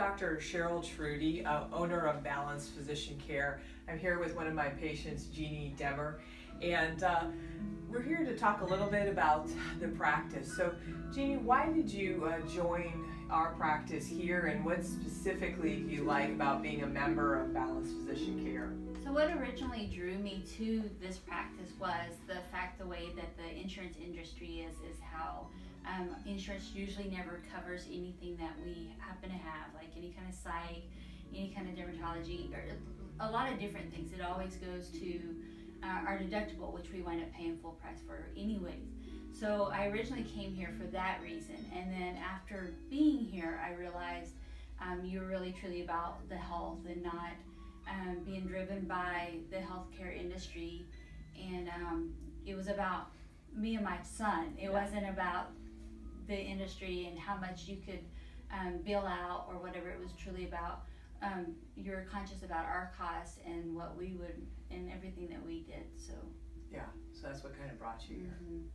Dr. Cheryl Trudy, uh, owner of Balanced Physician Care. I'm here with one of my patients, Jeannie Demmer, and uh, we're here to talk a little bit about the practice. So, Jeannie, why did you uh, join our practice here, and what specifically do you like about being a member of Balanced Physician Care? So, what originally drew me to this practice was the fact the way that the insurance industry is, is how um, insurance usually never covers anything that we happen to have, like any kind of psych, any kind of dermatology, or a lot of different things. It always goes to uh, our deductible, which we wind up paying full price for anyways. So I originally came here for that reason, and then after being here, I realized um, you're really truly about the health and not um, being driven by the healthcare industry. And um, it was about me and my son. It wasn't about the industry and how much you could um, bill out or whatever. It was truly about um, you're conscious about our costs and what we would and everything that we did. So yeah, so that's what kind of brought you here. mm-hmm.